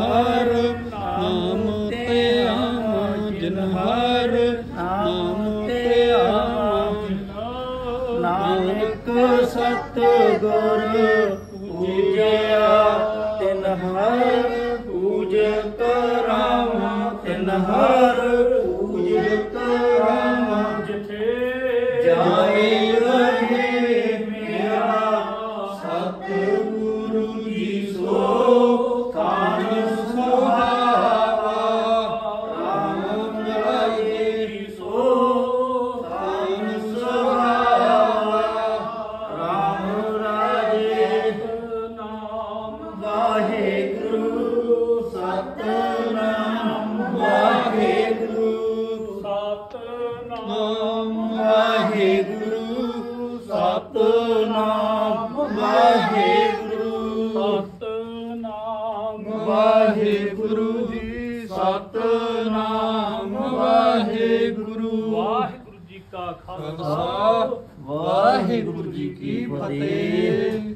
ਹਰ ਨਾਮ ਤੇ ਆਵਾਂ ਜਿਨ ਹਰ ਨਾਮ ਤੇ ਆਵਾਂ ਨਾਨਕ ਸਤ ਗੁਰ ਪੂਜਿਆ ਤਿਨ ਹਰ ਪੂਜ ਕਰਾਵਾਂ ਤਿਨ ਹਰ ਸਤਨਾਮ ਵਾਹਿਗੁਰੂ ਸਤਨਾਮ ਨਾਮ ਵਾਹਿਗੁਰੂ ਸਤਨਾਮ ਵਾਹਿਗੁਰੂ। ਸਤਨਾਮ ਵਾਹਿਗੁਰੂ ਜੀ ਸਤਨਾਮ ਵਾਹਿਗੁਰੂ। ਵਾਹਿਗੁਰੂ ਜੀ ਕਾ ਖਾਲਸਾ। ਵਾਹਿਗੁਰੂ ਜੀ ਕੀ ਫਤਿਹ।